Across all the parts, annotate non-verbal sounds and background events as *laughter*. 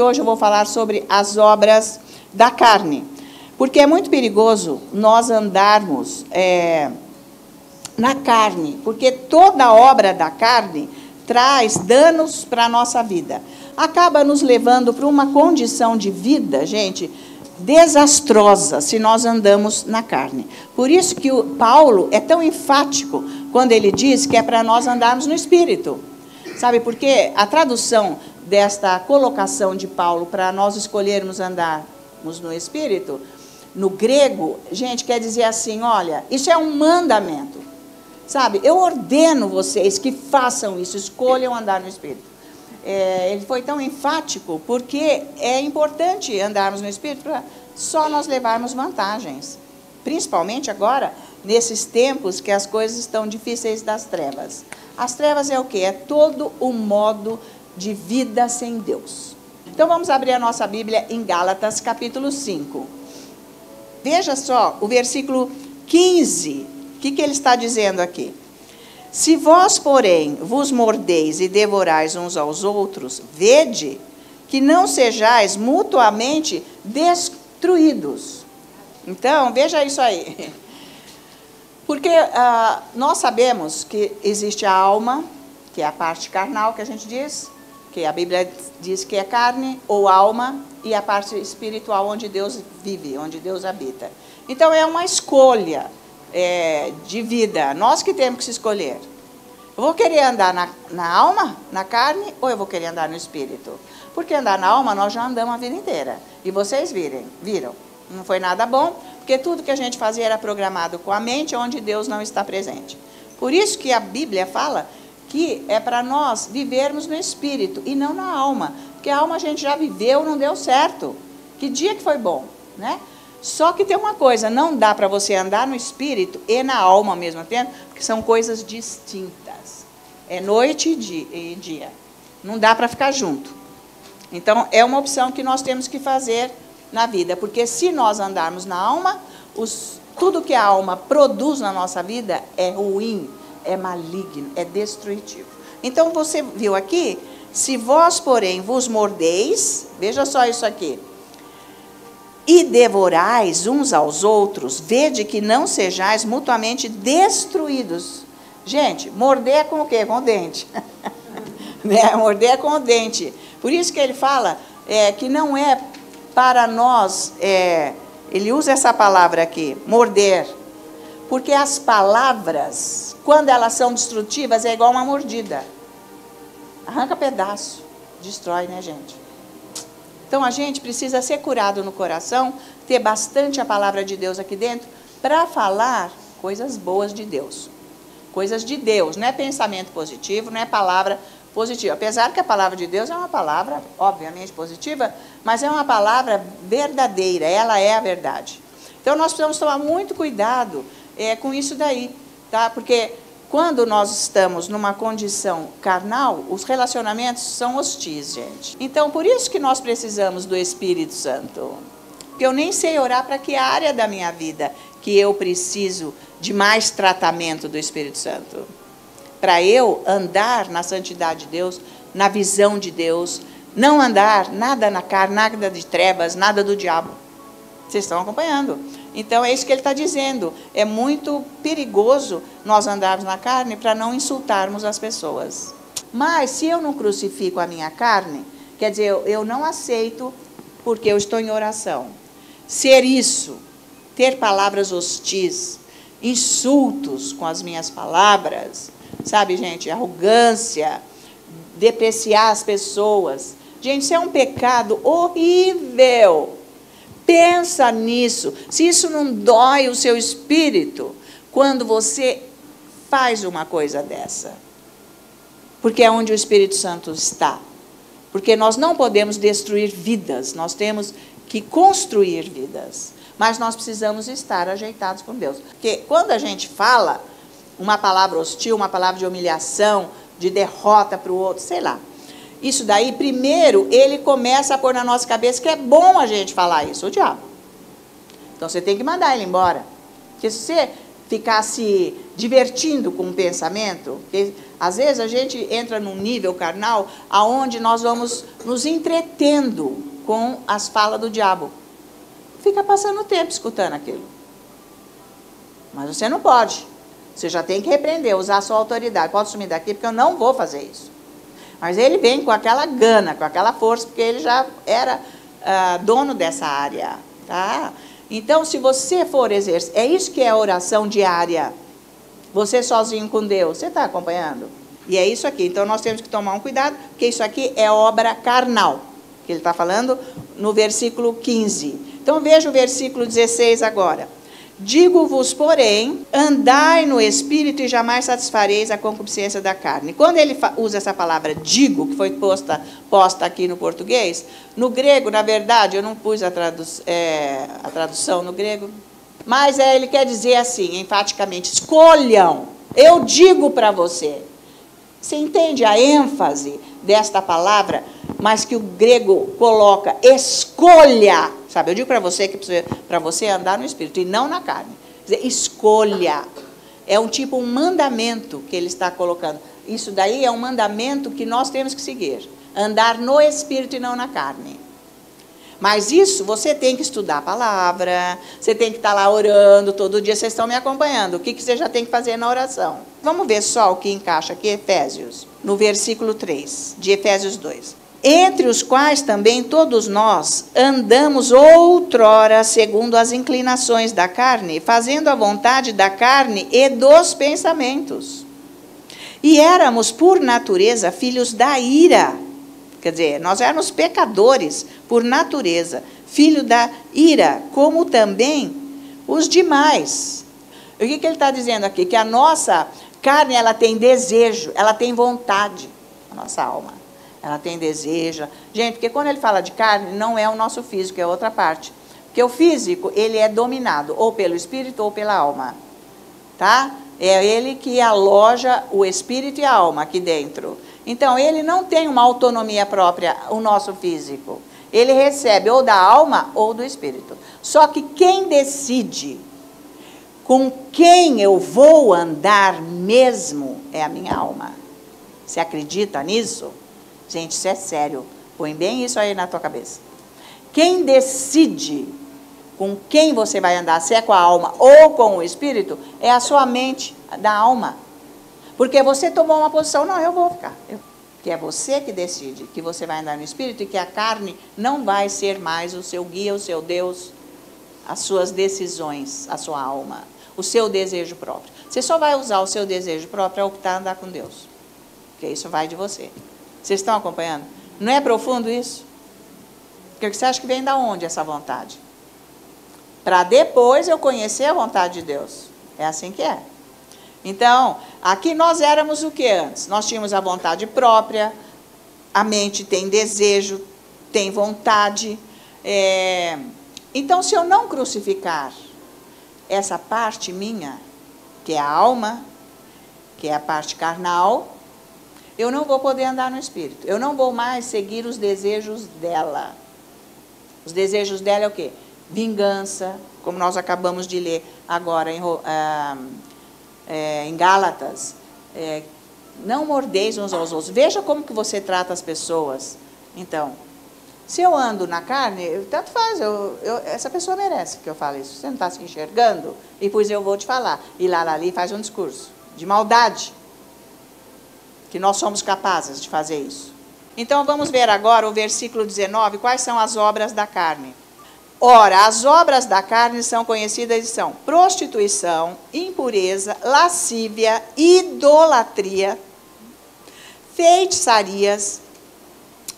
Hoje eu vou falar sobre as obras da carne, porque é muito perigoso nós andarmos é, na carne, porque toda obra da carne traz danos para a nossa vida. Acaba nos levando para uma condição de vida, gente, desastrosa se nós andamos na carne. Por isso que o Paulo é tão enfático quando ele diz que é para nós andarmos no espírito. Sabe por quê? A tradução desta colocação de Paulo para nós escolhermos andarmos no Espírito, no grego, gente, quer dizer assim: olha, isso é um mandamento. Sabe, eu ordeno vocês que façam isso, escolham andar no Espírito. É, ele foi tão enfático porque é importante andarmos no Espírito para só nós levarmos vantagens. Principalmente agora, nesses tempos que as coisas estão difíceis das trevas. As trevas é o que? É todo o modo de vida sem Deus. Então vamos abrir a nossa Bíblia em Gálatas, capítulo 5. Veja só o versículo 15. O que, que ele está dizendo aqui? Se vós, porém, vos mordeis e devorais uns aos outros, vede que não sejais mutuamente destruídos. Então, veja isso aí. *laughs* Porque ah, nós sabemos que existe a alma, que é a parte carnal que a gente diz, que a Bíblia diz que é carne ou alma, e a parte espiritual onde Deus vive, onde Deus habita. Então é uma escolha é, de vida, nós que temos que escolher. Eu vou querer andar na, na alma, na carne, ou eu vou querer andar no espírito? Porque andar na alma nós já andamos a vida inteira. E vocês virem, viram, não foi nada bom, porque tudo que a gente fazia era programado com a mente, onde Deus não está presente. Por isso que a Bíblia fala que é para nós vivermos no espírito e não na alma. Porque a alma a gente já viveu, não deu certo. Que dia que foi bom, né? Só que tem uma coisa, não dá para você andar no espírito e na alma ao mesmo tempo, porque são coisas distintas. É noite e dia. Não dá para ficar junto. Então, é uma opção que nós temos que fazer na vida, porque se nós andarmos na alma, os, tudo que a alma produz na nossa vida é ruim, é maligno, é destrutivo. Então você viu aqui? Se vós, porém, vos mordeis, veja só isso aqui, e devorais uns aos outros, vede que não sejais mutuamente destruídos. Gente, morder é com o quê? Com o dente. *laughs* né? Morder é com o dente. Por isso que ele fala é, que não é para nós, é, ele usa essa palavra aqui, morder, porque as palavras quando elas são destrutivas, é igual uma mordida. Arranca pedaço, destrói, né, gente? Então a gente precisa ser curado no coração, ter bastante a palavra de Deus aqui dentro, para falar coisas boas de Deus. Coisas de Deus, não é pensamento positivo, não é palavra positiva. Apesar que a palavra de Deus é uma palavra, obviamente, positiva, mas é uma palavra verdadeira, ela é a verdade. Então nós precisamos tomar muito cuidado é, com isso daí tá? Porque quando nós estamos numa condição carnal, os relacionamentos são hostis, gente. Então, por isso que nós precisamos do Espírito Santo. Porque eu nem sei orar para que área da minha vida que eu preciso de mais tratamento do Espírito Santo. Para eu andar na santidade de Deus, na visão de Deus, não andar nada na carne, nada de trevas, nada do diabo. Vocês estão acompanhando? Então é isso que ele está dizendo. É muito perigoso nós andarmos na carne para não insultarmos as pessoas. Mas se eu não crucifico a minha carne, quer dizer, eu, eu não aceito porque eu estou em oração. Ser isso, ter palavras hostis, insultos com as minhas palavras, sabe, gente, arrogância, depreciar as pessoas. Gente, isso é um pecado horrível. Pensa nisso. Se isso não dói o seu espírito quando você faz uma coisa dessa. Porque é onde o Espírito Santo está. Porque nós não podemos destruir vidas, nós temos que construir vidas. Mas nós precisamos estar ajeitados com Deus. Porque quando a gente fala uma palavra hostil, uma palavra de humilhação, de derrota para o outro, sei lá, isso daí, primeiro, ele começa a pôr na nossa cabeça que é bom a gente falar isso, o diabo. Então você tem que mandar ele embora. Porque se você ficar se divertindo com um pensamento, Às vezes a gente entra num nível carnal aonde nós vamos nos entretendo com as falas do diabo. Fica passando tempo escutando aquilo. Mas você não pode. Você já tem que repreender, usar a sua autoridade. Pode sumir daqui, porque eu não vou fazer isso. Mas ele vem com aquela gana, com aquela força, porque ele já era uh, dono dessa área. Tá? Então, se você for exercer, é isso que é oração diária. Você sozinho com Deus. Você está acompanhando? E é isso aqui. Então, nós temos que tomar um cuidado, porque isso aqui é obra carnal. Que ele está falando no versículo 15. Então, veja o versículo 16 agora. Digo-vos, porém, andai no espírito e jamais satisfareis a concupiscência da carne. Quando ele usa essa palavra digo, que foi posta, posta aqui no português, no grego, na verdade, eu não pus a, tradu é, a tradução no grego, mas é, ele quer dizer assim, enfaticamente: escolham, eu digo para você. Você entende a ênfase desta palavra, mas que o grego coloca escolha Sabe, eu digo para você que para você andar no espírito e não na carne. Quer dizer, escolha. É um tipo um mandamento que ele está colocando. Isso daí é um mandamento que nós temos que seguir. Andar no espírito e não na carne. Mas isso você tem que estudar a palavra, você tem que estar lá orando todo dia, vocês estão me acompanhando. O que, que você já tem que fazer na oração? Vamos ver só o que encaixa aqui, Efésios, no versículo 3, de Efésios 2 entre os quais também todos nós andamos outrora segundo as inclinações da carne, fazendo a vontade da carne e dos pensamentos. E éramos, por natureza, filhos da ira. Quer dizer, nós éramos pecadores por natureza, filho da ira, como também os demais. O que, que ele está dizendo aqui? Que a nossa carne ela tem desejo, ela tem vontade, a nossa alma ela tem desejo. Gente, porque quando ele fala de carne, não é o nosso físico, é outra parte. Porque o físico, ele é dominado ou pelo espírito ou pela alma. Tá? É ele que aloja o espírito e a alma aqui dentro. Então, ele não tem uma autonomia própria, o nosso físico. Ele recebe ou da alma ou do espírito. Só que quem decide com quem eu vou andar mesmo é a minha alma. Você acredita nisso? Gente, isso é sério. Põe bem isso aí na tua cabeça. Quem decide com quem você vai andar, se é com a alma ou com o espírito, é a sua mente da alma. Porque você tomou uma posição, não, eu vou ficar. Eu, que é você que decide que você vai andar no espírito e que a carne não vai ser mais o seu guia, o seu Deus, as suas decisões, a sua alma, o seu desejo próprio. Você só vai usar o seu desejo próprio para optar andar com Deus. Porque isso vai de você. Vocês estão acompanhando? Não é profundo isso? Porque você acha que vem da onde essa vontade? Para depois eu conhecer a vontade de Deus. É assim que é. Então, aqui nós éramos o que antes? Nós tínhamos a vontade própria, a mente tem desejo, tem vontade. É... Então, se eu não crucificar essa parte minha, que é a alma, que é a parte carnal, eu não vou poder andar no espírito. Eu não vou mais seguir os desejos dela. Os desejos dela é o quê? Vingança, como nós acabamos de ler agora em, ah, é, em Gálatas. É, não mordeis uns aos outros. Veja como que você trata as pessoas. Então, se eu ando na carne, tanto faz, eu, eu, essa pessoa merece que eu fale isso. Você não está se enxergando? E pois eu vou te falar. E lá, lá, ali faz um discurso de maldade que nós somos capazes de fazer isso. Então vamos ver agora o versículo 19, quais são as obras da carne. Ora, as obras da carne são conhecidas e são prostituição, impureza, lascívia, idolatria, feitiçarias,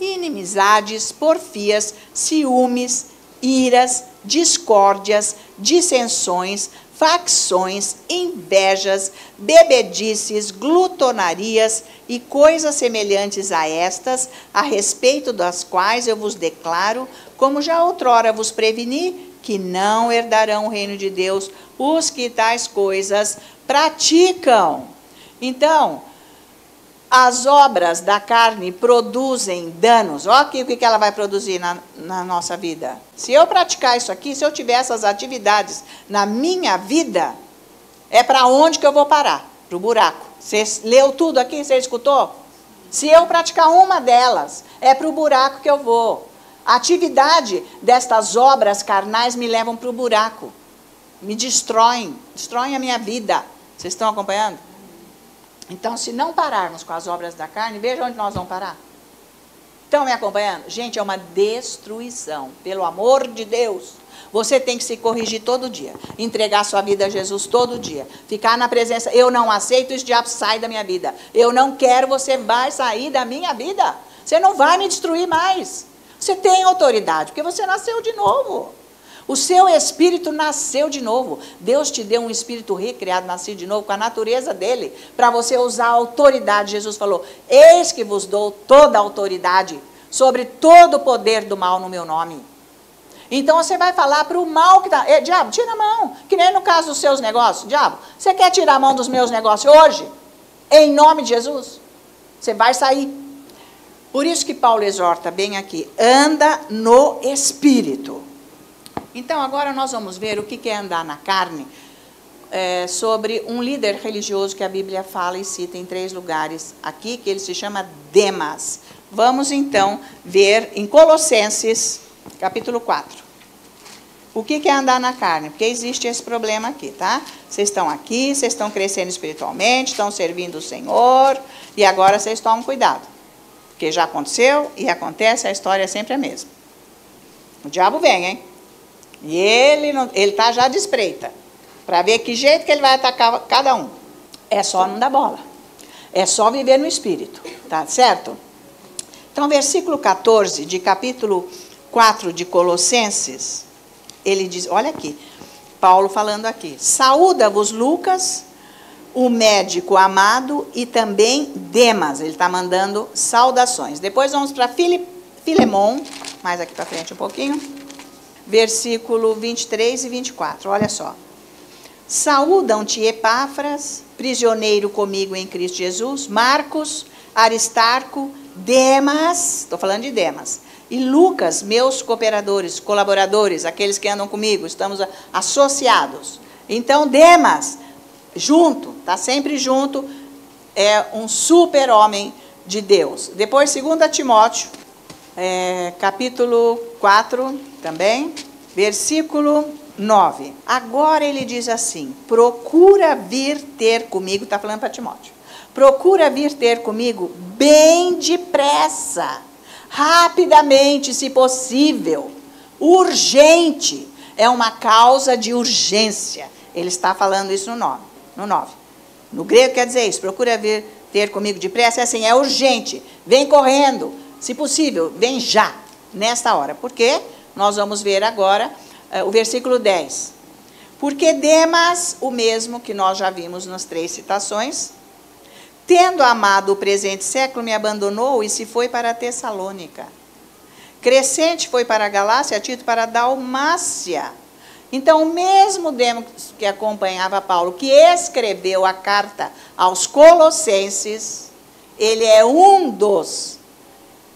inimizades, porfias, ciúmes, iras, discórdias, dissensões, facções, invejas, bebedices, glutonarias e coisas semelhantes a estas, a respeito das quais eu vos declaro, como já outrora vos preveni, que não herdarão o reino de Deus os que tais coisas praticam. Então, as obras da carne produzem danos. Olha aqui o que ela vai produzir na, na nossa vida. Se eu praticar isso aqui, se eu tiver essas atividades na minha vida, é para onde que eu vou parar? Para o buraco. Você leu tudo aqui? Você escutou? Se eu praticar uma delas, é para o buraco que eu vou. A atividade destas obras carnais me levam para o buraco. Me destroem, destroem a minha vida. Vocês estão acompanhando? Então, se não pararmos com as obras da carne, veja onde nós vamos parar. Estão me acompanhando? Gente, é uma destruição. Pelo amor de Deus. Você tem que se corrigir todo dia. Entregar sua vida a Jesus todo dia. Ficar na presença. Eu não aceito, esse diabo sai da minha vida. Eu não quero, você vai sair da minha vida. Você não vai me destruir mais. Você tem autoridade, porque você nasceu de novo. O seu espírito nasceu de novo. Deus te deu um espírito recriado, nascido de novo, com a natureza dele, para você usar a autoridade. Jesus falou: Eis que vos dou toda a autoridade sobre todo o poder do mal no meu nome. Então você vai falar para o mal que está. Diabo, tira a mão. Que nem no caso dos seus negócios. Diabo, você quer tirar a mão dos meus negócios hoje? Em nome de Jesus? Você vai sair. Por isso que Paulo exorta bem aqui: anda no espírito. Então, agora nós vamos ver o que é andar na carne é, sobre um líder religioso que a Bíblia fala e cita em três lugares aqui, que ele se chama Demas. Vamos então ver em Colossenses, capítulo 4. O que é andar na carne? Porque existe esse problema aqui, tá? Vocês estão aqui, vocês estão crescendo espiritualmente, estão servindo o Senhor, e agora vocês tomam cuidado. Porque já aconteceu e acontece, a história é sempre a mesma. O diabo vem, hein? E ele ele está já de espreita, para ver que jeito que ele vai atacar cada um. É só não dar bola. É só viver no espírito, tá certo? Então, versículo 14 de capítulo 4 de Colossenses, ele diz, olha aqui, Paulo falando aqui: Saúda-vos Lucas, o médico amado, e também Demas. Ele está mandando saudações. Depois vamos para Filemon, mais aqui para frente um pouquinho versículo 23 e 24. Olha só. Saúdam-te Epáfras, prisioneiro comigo em Cristo Jesus, Marcos, Aristarco, Demas, estou falando de Demas, e Lucas, meus cooperadores, colaboradores, aqueles que andam comigo, estamos associados. Então, Demas, junto, está sempre junto, é um super-homem de Deus. Depois, 2 Timóteo, é, capítulo 4 também, versículo 9. Agora ele diz assim: procura vir ter comigo, está falando para Timóteo, procura vir ter comigo bem depressa, rapidamente, se possível, urgente. É uma causa de urgência. Ele está falando isso no 9. No 9. No grego quer dizer isso, procura vir ter comigo depressa, é assim, é urgente, vem correndo se possível, vem já, nesta hora. Porque nós vamos ver agora uh, o versículo 10. Porque Demas, o mesmo que nós já vimos nas três citações, tendo amado o presente século, me abandonou e se foi para Tessalônica. Crescente foi para a Galácia, Tito para a Dalmácia. Então, o mesmo Demas que acompanhava Paulo, que escreveu a carta aos Colossenses, ele é um dos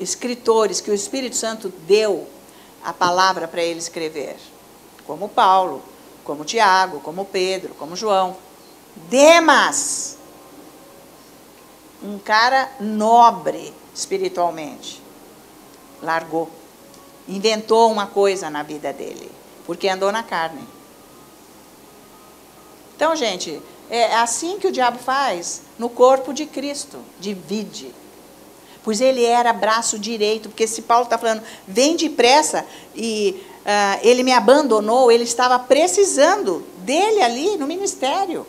escritores que o Espírito Santo deu a palavra para ele escrever, como Paulo, como Tiago, como Pedro, como João. Demas, um cara nobre espiritualmente, largou, inventou uma coisa na vida dele, porque andou na carne. Então, gente, é assim que o diabo faz no corpo de Cristo, divide pois ele era braço direito, porque se Paulo está falando, vem depressa, e uh, ele me abandonou, ele estava precisando dele ali no ministério.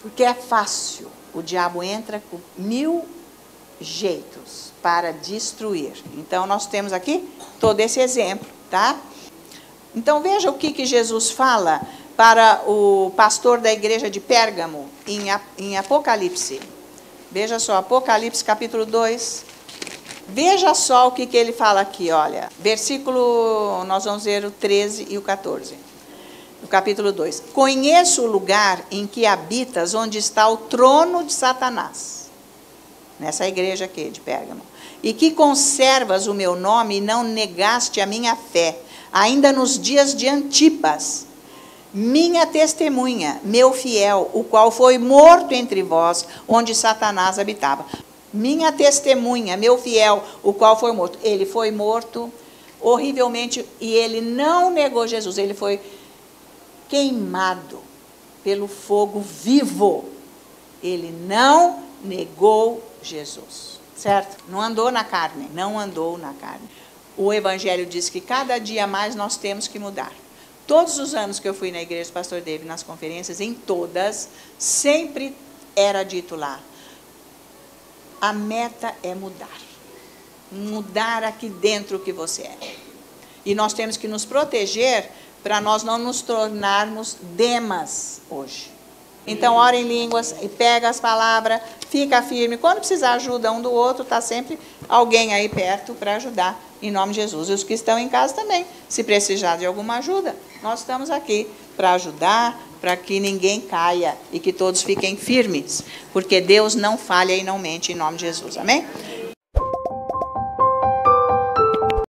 Porque é fácil, o diabo entra com mil jeitos para destruir. Então, nós temos aqui todo esse exemplo, tá? Então, veja o que, que Jesus fala para o pastor da igreja de Pérgamo, em, em Apocalipse. Veja só, Apocalipse capítulo 2. Veja só o que, que ele fala aqui, olha. Versículo, nós vamos ver o 13 e o 14. No capítulo 2. Conheço o lugar em que habitas, onde está o trono de Satanás. Nessa igreja aqui de Pérgamo. E que conservas o meu nome e não negaste a minha fé, ainda nos dias de Antipas minha testemunha, meu fiel, o qual foi morto entre vós, onde Satanás habitava. Minha testemunha, meu fiel, o qual foi morto. Ele foi morto horrivelmente e ele não negou Jesus, ele foi queimado pelo fogo vivo. Ele não negou Jesus, certo? Não andou na carne, não andou na carne. O Evangelho diz que cada dia mais nós temos que mudar. Todos os anos que eu fui na igreja do pastor David, nas conferências, em todas, sempre era dito lá: a meta é mudar. Mudar aqui dentro o que você é. E nós temos que nos proteger para nós não nos tornarmos demas hoje. Então, ora em línguas e pega as palavras, fica firme. Quando precisar ajuda um do outro, está sempre alguém aí perto para ajudar, em nome de Jesus. E os que estão em casa também, se precisar de alguma ajuda, nós estamos aqui para ajudar, para que ninguém caia e que todos fiquem firmes, porque Deus não falha e não mente, em nome de Jesus. Amém?